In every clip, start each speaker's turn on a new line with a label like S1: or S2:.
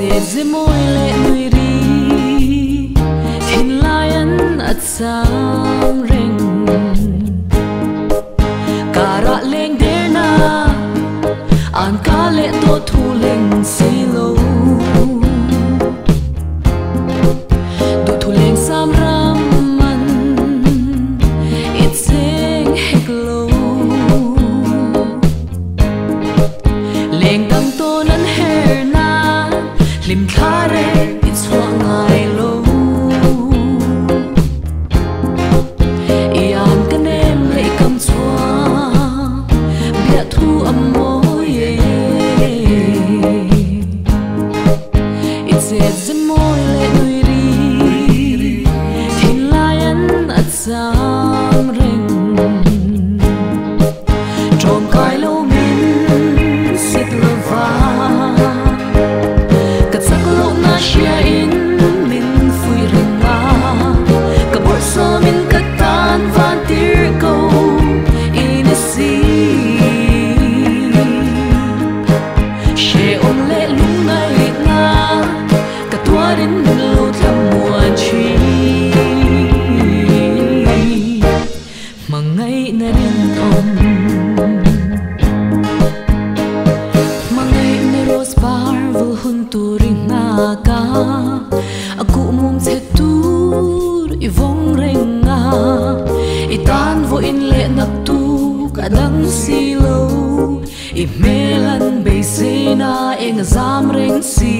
S1: dệt dưới môi lệ người đi thiên lai ấn ắt sang dang si lo i melan be se na eng giam reng si.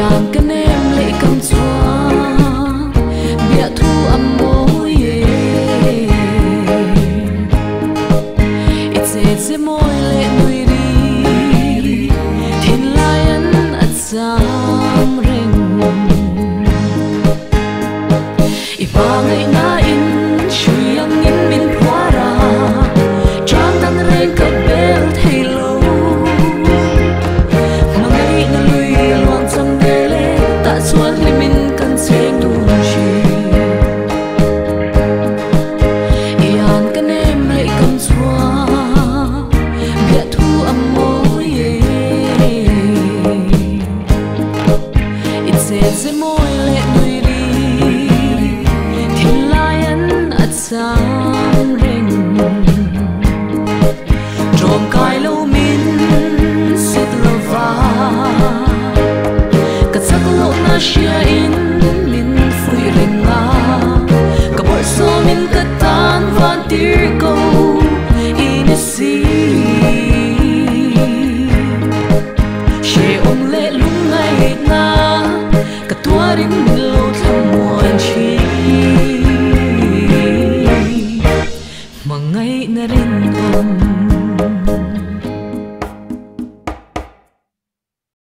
S1: Yang kan em le kan chua bia thu am mo ye it's it's more và ngày nay